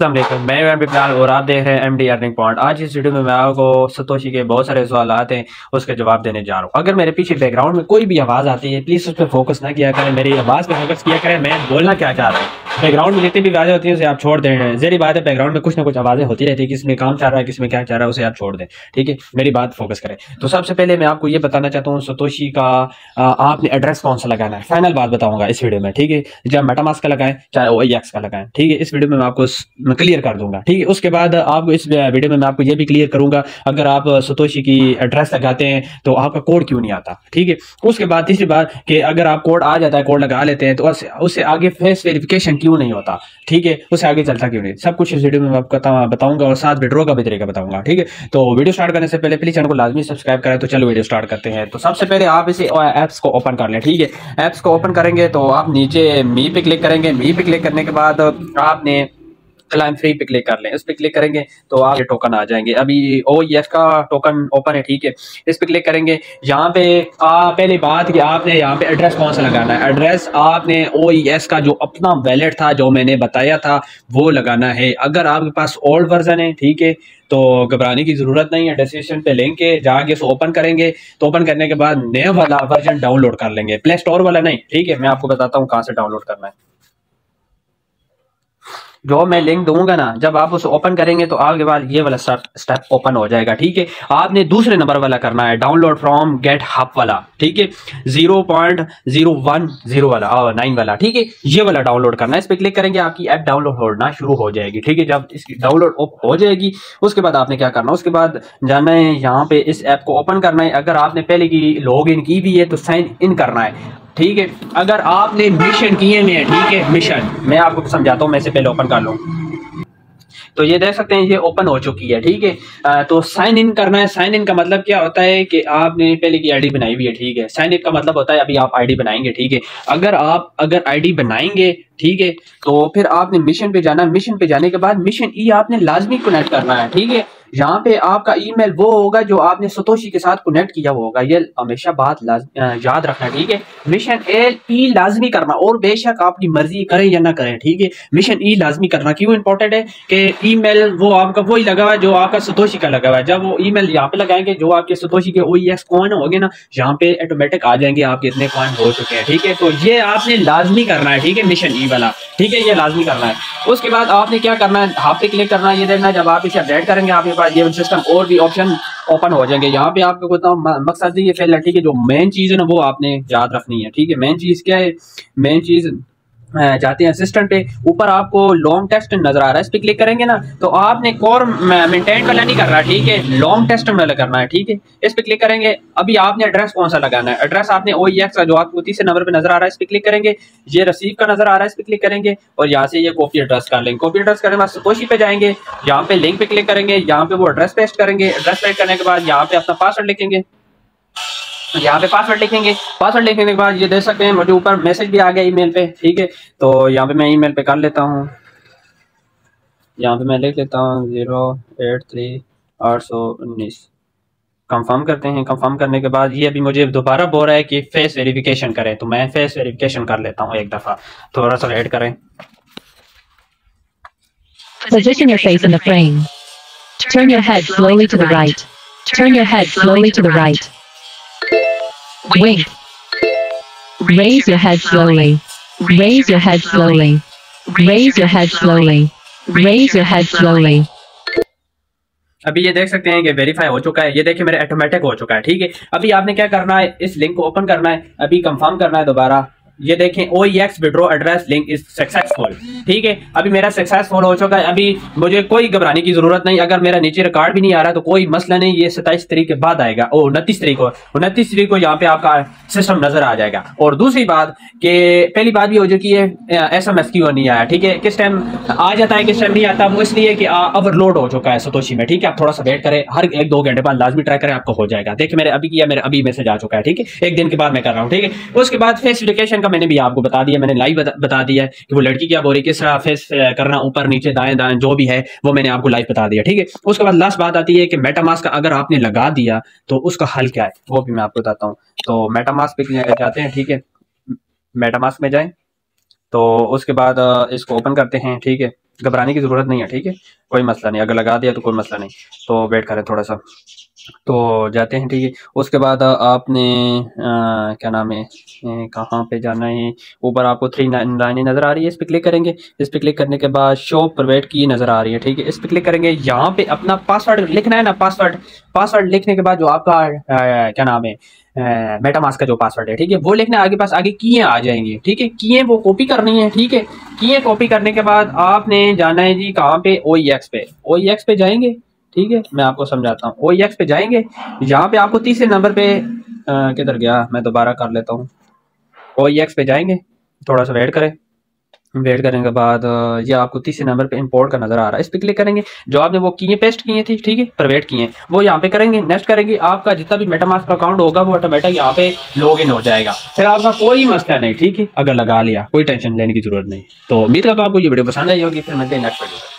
السلام علیکم، میں ایم بلال اور آپ دیکھ رہے ہیں ایم ڈی ارننگ پوائنٹ آج اس ویڈیو میں میں آپ کو ستوشی کے بہت سارے سوالات ہیں، اس کا جواب دینے جا رہا ہوں۔ اگر میرے پیچھے بیک گراؤنڈ میں کوئی بھی آواز آتی ہے پلیز اس پہ فوکس نہ کیا کریں، میری آواز پہ فوکس کیا کریں، میں بولنا کیا چاہ رہا ہوں؟ بیک گراؤنڈ میں جتنی بھی آوازیں ہوتی ہیں اسے آپ چھوڑ دیں۔ زیری بات ہے بیک گراؤنڈ میں کچھ نہ کچھ آوازیں ہوتی رہتی ہیں۔ کس میں کام چاہ رہا ہے، کس میں کیا چاہ رہا ہے، اسے آپ چھوڑ دیں۔ ٹھیک ہے؟ میری بات فوکس کریں۔ تو سب سے پہلے میں آپ کو یہ بتانا چاہتا ہوں ستوشی کا آپ نے ایڈریس کون سا لگانا ہے؟ فائنل بات بتاؤں گا اس ویڈیو میں، ٹھیک ہے؟ جب میٹا ماسک کا لگائیں، چاہے او ایکس کا لگائیں۔ ٹھیک ہے؟ اس ویڈیو میں میں آپ کو کلیئر کر دوں گا۔ ٹھیک ہے؟ اس کے بعد آپ اس ویڈیو میں میں آپ کو یہ بھی کلیئر کروں گا، اگر آپ ستوشی کی ایڈریس لگاتے ہیں تو آپ کا کوڈ کیوں نہیں آتا؟ ٹھیک ہے؟ اس کے بعد تیسری بات کہ اگر آپ کوڈ آ جاتا ہے کوڈ لگا لیتے ہیں تو اس سے آگے فیس ویریفیکیشن کیوں نہیں ہوتا؟ ٹھیک ہے اسے آگے چلتا کیوں نہیں؟ سب کچھ اس ویڈیو میں میں آپ کو بتاؤں گا اور ساتھ ویڈرو کا بھی طریقہ بتاؤں گا، ٹھیک ہے؟ تو ویڈیو سٹارٹ کرنے سے پہلے پلیز چینل کو لازمی سبسکرائب کریں تو چلو ویڈیو سٹارٹ کرتے ہیں۔ تو سب سے پہلے آپ اسے ایپس کو اوپن کر لیں، ٹھیک ہے؟ ایپس کو اوپن کریں گے تو آپ نیچے می پہ کلک کریں گے۔ می پہ کلک کرنے کے بعد آپ نے کلائم فری پہ کلک کر لیں اس پہ کلک کریں گے تو آپ یہ ٹوکن آ جائیں گے۔ ابھی او ایس کا ٹوکن اوپن ہے، ٹھیک ہے۔ اس پہ کلک کریں گے۔ یہاں پہ پہلی بات کہ آپ نے یہاں پہ ایڈریس کون سا لگانا ہے؟ ایڈریس آپ نے او ایس کا جو اپنا ویلٹ تھا، جو میں نے بتایا تھا، وہ لگانا ہے۔ اگر آپ کے پاس اولڈ ورژن ہے، ٹھیک ہے، تو گھبرانے کی ضرورت نہیں ہے۔ ڈیسکرپشن پہ لنک ہے جا کے اسے اوپن کریں گے۔ تو اوپن کرنے کے بعد نیا والا ورژن ڈاؤن لوڈ کر لیں گے۔ پلے اسٹور والا نہیں، ٹھیک ہے، میں آپ کو بتاتا ہوں کہاں سے ڈاؤن لوڈ کرنا ہے۔ جو میں لنک دوں گا نا، جب آپ اسے اوپن کریں گے تو آپ کے بعد یہ والا سٹیپ اوپن ہو جائے گا، ٹھیک ہے؟ آپ نے دوسرے نمبر والا کرنا ہے download from GitHub والا، ٹھیک ہے؟ Zero point zero one zero والا نائن والا، ٹھیک ہے؟ یہ والا ڈاؤن لوڈ کرنا ہے، اس پہ کلک کریں گے آپ کی ایپ ڈاؤن لوڈ ہونا شروع ہو جائے گی، ٹھیک ہے؟ جب اس کی ڈاؤن لوڈ ہو جائے گی، اس کے بعد آپ نے کیا کرنا ہے؟ اس کے بعد جانا ہے، یہاں پہ اس ایپ کو اوپن کرنا ہے۔ اگر آپ نے پہلے کی لاگ ان کی بھی ہے تو سائن ان کرنا ہے۔ ٹھیک ہے، اگر آپ نے مشن کیے میں ٹھیک ہے مشن میں آپ کو سمجھاتا ہوں، میں سے پہلے اوپن کر لوں۔ تو یہ دیکھ سکتے ہیں، یہ اوپن ہو چکی ہے، ٹھیک ہے۔ تو سائن ان کرنا ہے۔ سائن ان کا مطلب کیا ہوتا ہے کہ آپ نے پہلے کی آئی ڈی بنائی ہوئی ہے، ٹھیک ہے۔ سائن ان کا مطلب ہوتا ہے، ابھی آپ آئی ڈی بنائیں گے، ٹھیک ہے۔ اگر آپ، اگر آئی ڈی بنائیں گے، ٹھیک ہے، تو پھر آپ نے مشن پہ جانا۔ مشن پہ جانے کے بعد مشن ای e آپ نے لازمی کنیکٹ کرنا ہے، ٹھیک ہے۔ یہاں پہ آپ کا ای میل وہ ہوگا جو آپ نے ستوشی کے ساتھ کنیکٹ کیا ہوگا۔ یہ ہمیشہ بات یاد رکھنا، ٹھیک ہے؟ مشن ای لازمی کرنا، اور بے شک آپ کی مرضی کریں یا نہ کریں، ٹھیک ہے؟ مشن ای e لازمی کرنا کیوں امپورٹنٹ ہے کہ ای میل وہ آپ کا وہی لگا ہوا ہے جو آپ کا ستوشی کا لگا ہوا ہے۔ جب وہ ای میل یہاں پہ لگائیں گے، جو آپ کے ستوشی کے او ایس کوائن ہوگے نا، یہاں پہ آٹومیٹک آ جائیں گے آپ کے اتنے کوائن ہو چکے ہیں، ٹھیک ہے؟ تو یہ آپ نے لازمی کرنا ہے، ٹھیک ہے؟ مشن ای e والا، ٹھیک ہے؟ یہ لازمی کرنا ہے۔ اس کے بعد آپ نے کیا کرنا ہے؟ ہاں پہ کلک کرنا ہے یہ دیکھنا ہے جب آپ اسے اپڈیٹ کریں گے، آپ کے پاس یہ سسٹم اور بھی آپشن اوپن ہو جائیں گے۔ یہاں پہ آپ کو بتاؤں مقصد یہ فیل ہے ٹھیک ہے جو مین چیز ہے نا، وہ آپ نے یاد رکھنی ہے، ٹھیک ہے؟ مین چیز کیا ہے؟ مین چیز جاتے ہیں اسسٹنٹ پہ۔ اوپر آپ کو لانگ ٹیسٹ نظر آ رہا ہے۔ اس پہ کلک کریں گے نا، تو آپ نے کور مینٹین والا نہیں کرنا، ٹھیک ہے؟ لانگ ٹیسٹ والا کرنا ہے، ٹھیک ہے؟ اس پہ کلک کریں گے۔ ابھی آپ نے ایڈریس کون سا لگانا ہے؟ ایڈریس آپ نے او ایکس کا جو آپ کو تیسرے نمبر پہ نظر آ رہا ہے، اس پہ کلک کریں گے۔ یہ رسیو کا نظر آ رہا ہے، اس پہ کلک کریں گے۔ اور یہاں سے یہ کاپی ایڈریس کر لیں گے کاپی ایڈریس کرنے کے بعد پہ جائیں گے۔ یہاں پہ لنک پہ کلک کریں گے، یہاں پہ وہ ایڈریس پیسٹ کریں گے۔ ایڈریس پیسٹ کرنے کے بعد یہاں پہ اپنا پاسورڈ لکھیں گے۔ یہاں پہ پاسورڈ لکھیں گے۔ پاسورڈ لکھنے کے بعد یہ دیکھ سکتے ہیں، مجھے اوپر میسج بھی آ گیا ای میل پہ، ٹھیک ہے۔ تو یہاں پہ میں ای میل پہ کر لیتا ہوں۔ یہاں پہ میں لکھ لیتا ہوں، زیرو ایٹ تھری آٹھ سو انیس۔ کنفرم کرتے ہیں۔ کنفرم کرنے کے بعد یہ ابھی مجھے دوبارہ بول رہا ہے کہ فیس ویریفیکیشن کریں۔ تو میں فیس ویریفیکیشن کر لیتا ہوں ایک دفعہ۔ تھوڑا سا ویٹ کریں۔ Position your face in the frame. Turn your head slowly to the right. Turn your head slowly to the right. Wink. Raise your head slowly. Raise your head slowly. Raise your head slowly. Raise your head slowly. ابھی یہ دیکھ سکتے ہیں کہ verify ہو چکا ہے یہ دیکھیں میرے ایٹومیٹک ہو چکا ہے، ٹھیک ہے ابھی آپ نے کیا کرنا ہے اس لنک کو اوپن کرنا ہے ابھی کنفرم کرنا ہے دوبارہ یہ دیکھیں O X withdraw address link is successful ٹھیک ہے؟ ابھی میرا سکسیسفل ہو چکا ہے۔ ابھی مجھے کوئی گھبرانے کی ضرورت نہیں۔ اگر میرا نیچے ریکارڈ بھی نہیں آ رہا تو کوئی مسئلہ نہیں۔ یہ ستائیس تاریخ کے بعد آئے گا۔ او، انتیس تاریخ کو۔ انتیس تاریخ کو یہاں پہ آپ کا سسٹم نظر آ جائے گا۔ اور دوسری بات کہ پہلی بات بھی ہو چکی ہے ایس ایم ایس کیوں نہیں آیا؟ ٹھیک ہے؟ کس ٹائم آ جاتا ہے، کس ٹائم نہیں آتا؟ وہ اس لیے کہ اوور لوڈ ہو چکا ہے ستوشی میں۔ ٹھیک ہے؟ آپ تھوڑا سا ویٹ کریں۔ ہر ایک دو گھنٹے بعد لازمی ٹرائی کریں، آپ کو ہو جائے گا۔ دیکھیں، میرے ابھی کیا میرے ابھی میسج آ چکا ہے۔ ٹھیک ہے؟ ایک دن کے بعد میں کر رہا ہوں۔ ٹھیک ہے؟ اس کے بعد فیس کا میں نے بھی آپ کو بتا دیا، میں نے لائیو بتا دیا ہے کہ وہ لڑکی کیا بول رہی کس طرح فیس کرنا اوپر، نیچے، دائیں دائیں، جو بھی ہے، وہ میں نے آپ کو لائیو بتا دیا، ٹھیک ہے؟ اس کے بعد لاسٹ بات آتی ہے کہ میٹا ماسک اگر آپ نے لگا دیا تو اس کا حل کیا ہے، وہ بھی میں آپ کو بتاتا ہوں۔ تو میٹا ماسک پہ جاتے ہیں، ٹھیک ہے؟ میٹا ماسک میں جائیں۔ تو اس کے بعد اس کو اوپن کرتے ہیں، ٹھیک ہے؟ گھبرانے کی ضرورت نہیں ہے، ٹھیک ہے؟ کوئی مسئلہ نہیں، اگر لگا دیا تو کوئی مسئلہ نہیں۔ تو ویٹ کریں تھوڑا سا۔ تو جاتے ہیں، ٹھیک ہے۔ اس کے بعد آپ نے کیا نام ہے کہاں پہ جانا ہے؟ اوپر آپ کو تھری لائنیں نظر آ رہی ہے اس پہ کلک کریں گے۔ اس پہ کلک کرنے کے بعد شو پروائٹ کی نظر آ رہی ہے، ٹھیک ہے۔ اس پہ کلک کریں گے، یہاں پہ اپنا پاسورڈ لکھنا ہے نا پاسورڈ پاسورڈ لکھنے کے بعد جو آپ کا کیا نام ہے میٹا ماسک کا جو پاسورڈ ہے، ٹھیک ہے۔ وہ لکھنا آگے پاس، آگے کیے آ جائیں گے، ٹھیک ہے۔ کیے وہ کاپی کرنی ہے، ٹھیک ہے۔ کیے کاپی کرنے کے بعد آپ نے جانا ہے جی کہاں پہ؟ او ای ایکس پہ۔ او ای ایکس پہ جائیں گے۔ ٹھیک ہے، میں آپ کو سمجھاتا ہوں۔ او ای ایکس پہ جائیں گے۔ یہاں پہ آپ کو تیسرے نمبر پہ کدھر گیا؟ میں دوبارہ کر لیتا ہوں۔ او ای ایکس پہ جائیں گے۔ تھوڑا سا ویٹ کریں۔ ویٹ کرنے کے بعد یہ آپ کو تیسرے نمبر پہ امپورٹ کا نظر آ رہا ہے۔ اس پہ کلک کریں گے۔ جو آپ نے وہ کیے پیسٹ کیے تھی ٹھیک ہے پرویٹ کیے۔ وہ یہاں پہ کریں گے نیکسٹ کریں گے۔ آپ کا جتنا بھی میٹا ماسک اکاؤنٹ ہوگا، وہ آٹومیٹک یہاں پہ لاگ ان ہو جائے گا۔ پھر آپ کا کوئی مسئلہ نہیں، ٹھیک ہے۔ اگر لگا لیا، کوئی ٹینشن لینے کی ضرورت نہیں۔ تو امید کرتا ہوں آپ کو یہ ویڈیو پسند آئی ہوگی۔ پھر ملتے ہیں نیکسٹ ویڈیو